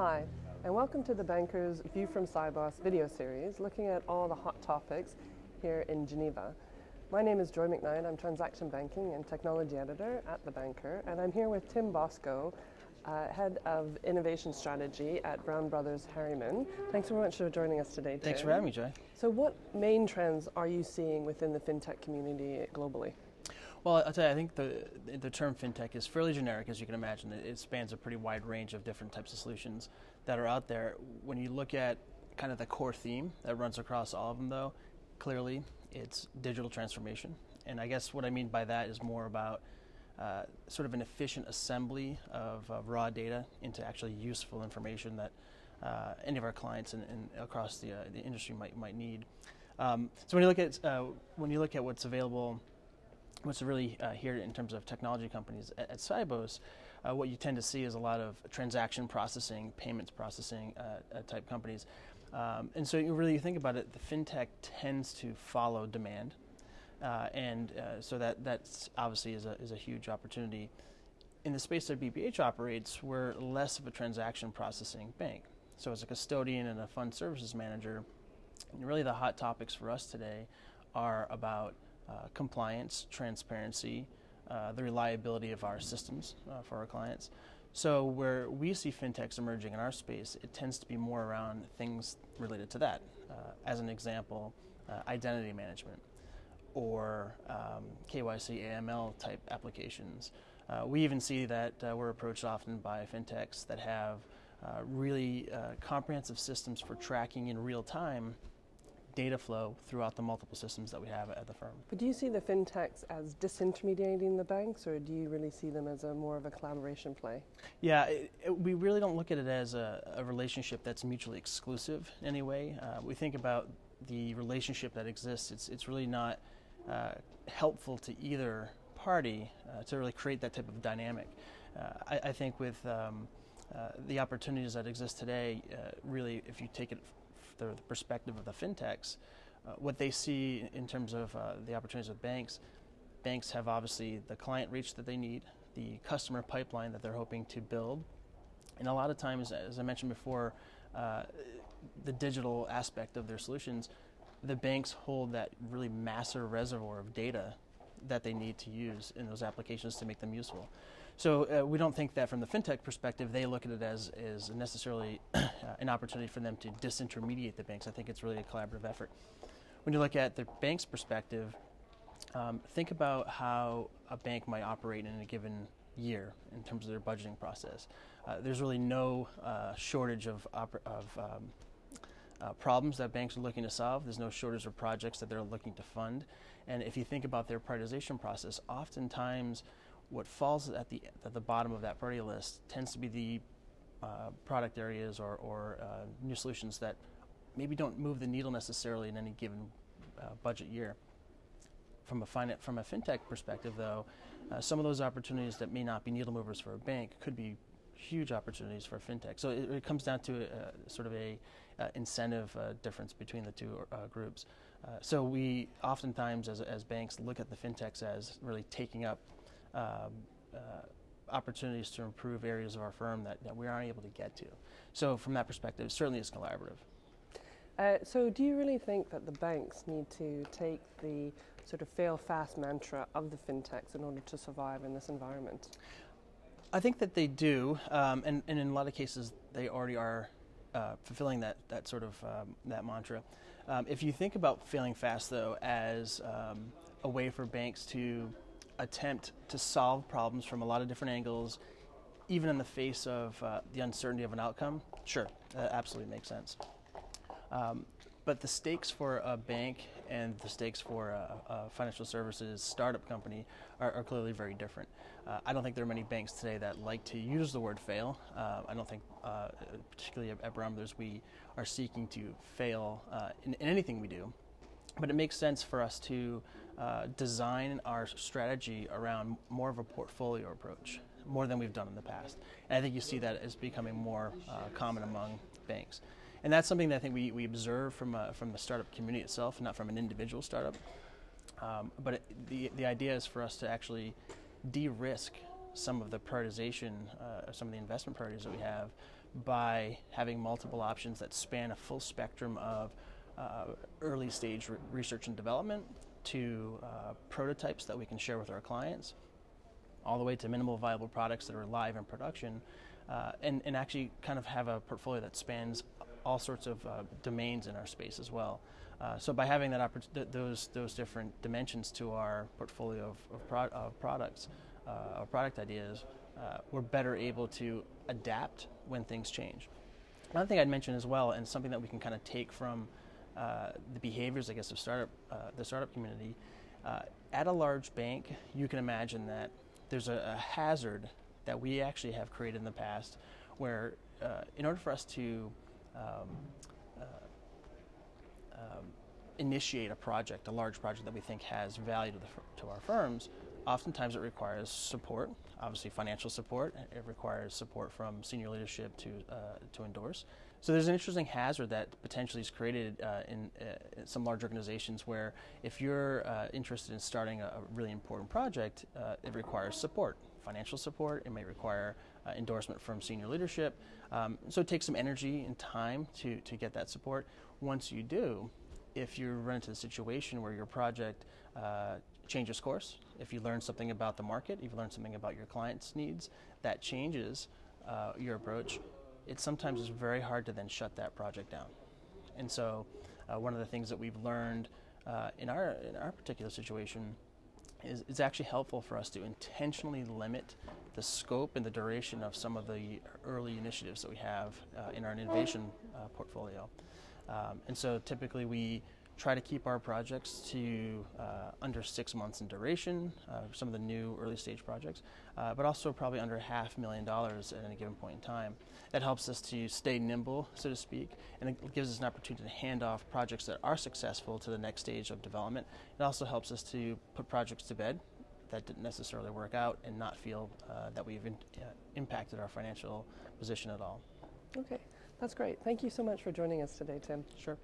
Hi, and welcome to the Banker's View from Sibos video series looking at all the hot topics here in Geneva. My name is Joy Macknight. I'm Transaction Banking and Technology Editor at The Banker, and I'm here with Tim Bosco, uh, Head of Innovation Strategy at Brown Brothers Harriman. Thanks so much for joining us today, Tim. Thanks for having me, Joy. So, what main trends are you seeing within the fintech community globally? Well, I'll tell you, I think the the term fintech is fairly generic, as you can imagine. It, spans a pretty wide range of different types of solutions that are out there. When you look at kind of the core theme that runs across all of them, though, clearly it's digital transformation. And I guess what I mean by that is more about uh, sort of an efficient assembly of, of, raw data into actually useful information that uh, any of our clients and, and across the, uh, the industry might might need. Um, so when you look at uh, when you look at what's available what's really uh, here in terms of technology companies at, at Sibos, uh, what you tend to see is a lot of transaction processing, payments processing uh, uh type companies. Um, and so you really think about it, the fintech tends to follow demand. Uh, and uh, so that that's obviously is a, is a huge opportunity. In the space that BBH operates, we're less of a transaction processing bank. So as a custodian and a fund services manager, really the hot topics for us today are about uh, compliance, transparency, uh, the reliability of our systems uh, for our clients. So where we see fintechs emerging in our space, it tends to be more around things related to that. Uh, as an example, uh, identity management or um, KYC AML type applications. We even see that we're approached often by fintechs that have really comprehensive systems for tracking in real time data flow throughout the multiple systems that we have at the firm. But do you see the fintechs as disintermediating the banks, or do you really see them as a more of a collaboration play? Yeah, it, it, we really don't look at it as a, a relationship that's mutually exclusive in any way. Uh, we think about the relationship that exists. It's it's really not uh, helpful to either party uh, to really create that type of dynamic. Uh, I, I, think with um, uh, the opportunities that exist today, uh, really, if you take it the, the perspective of the fintechs, uh, what they see in terms of uh, the opportunities with banks, banks have obviously the client reach that they need, the customer pipeline that they're hoping to build, and a lot of times, as I mentioned before, uh, the digital aspect of their solutions, the banks hold that really massive reservoir of data that they need to use in those applications to make them useful. So uh, we don't think that from the fintech perspective, they look at it as, necessarily an opportunity for them to disintermediate the banks. I think it's really a collaborative effort. When you look at the bank's perspective, um, think about how a bank might operate in a given year in terms of their budgeting process. Uh, there's really no uh, shortage of, of um, uh, problems that banks are looking to solve. There's no shortage of projects that they're looking to fund. And if you think about their prioritization process, oftentimes what falls at the at the bottom of that priority list tends to be the uh, product areas or, or uh, new solutions that maybe don't move the needle necessarily in any given uh, budget year. From a fin- from a fintech perspective, though, uh, some of those opportunities that may not be needle movers for a bank could be huge opportunities for fintech. So it, it comes down to a, sort of a uh, incentive uh, difference between the two groups. so we oftentimes, as, as banks, look at the fintechs as really taking up um, uh, opportunities to improve areas of our firm that, that we aren't able to get to. So from that perspective, certainly it's collaborative. Uh, so do you really think that the banks need to take the sort of fail fast mantra of the fintechs in order to survive in this environment? I think that they do, um, and, and, in a lot of cases they already are uh, fulfilling that, that sort of um, that mantra. Um, if you think about failing fast, though, as um, a way for banks to attempt to solve problems from a lot of different angles, even in the face of uh, the uncertainty of an outcome, sure, that absolutely makes sense. Um, but the stakes for a bank and the stakes for a, a financial services startup company are, are clearly very different. Uh, I don't think there are many banks today that like to use the word fail. Uh, I don't think, uh, particularly at, Brothers, we are seeking to fail uh, in, in anything we do. But it makes sense for us to uh, design our strategy around more of a portfolio approach, more than we've done in the past. And I think you see that as becoming more uh, common among banks. And that's something that I think we, we observe from, uh, from the startup community itself, not from an individual startup. Um, but it, the, the idea is for us to actually de risk some of the prioritization, uh, some of the investment priorities that we have by having multiple options that span a full spectrum of uh, early stage re- research and development to uh, prototypes that we can share with our clients, all the way to minimal viable products that are live in production, uh, and, and actually kind of have a portfolio that spans all sorts of uh, domains in our space as well. Uh, so by having that th- those those different dimensions to our portfolio of, of, pro- of products, uh, product ideas, uh, we're better able to adapt when things change. Another thing I'd mention as well, and something that we can kind of take from uh, the behaviors, I guess, of startup uh, the startup community. Uh, at a large bank, you can imagine that there's a, a, hazard that we actually have created in the past, where in order for us to um, um, initiate a project, a large project that we think has value to, the, to our firms, oftentimes it requires support, obviously financial support. It requires support from senior leadership to, uh, to endorse. So there's an interesting hazard that potentially is created uh, in, uh, some large organizations where if you're uh, interested in starting a, a really important project, uh, it requires support, financial support. It may require uh, endorsement from senior leadership. Um, so it takes some energy and time to, to get that support. Once you do, if you run into a situation where your project uh, changes course, if you learn something about the market, if you learn something about your client's needs, that changes uh, your approach. It sometimes is very hard to then shut that project down. And so, uh, one of the things that we've learned uh, in our in our particular situation is it's actually helpful for us to intentionally limit the scope and the duration of some of the early initiatives that we have uh, in our innovation uh, portfolio. Um, and so typically we try to keep our projects to uh, under six months in duration, uh, some of the new early stage projects, uh, but also probably under half a million dollars at any given point in time. That helps us to stay nimble, so to speak, and it gives us an opportunity to hand off projects that are successful to the next stage of development. It also helps us to put projects to bed that didn't necessarily work out and not feel uh, that we've in, uh, impacted our financial position at all. Okay. That's great. Thank you so much for joining us today, Tim. Sure.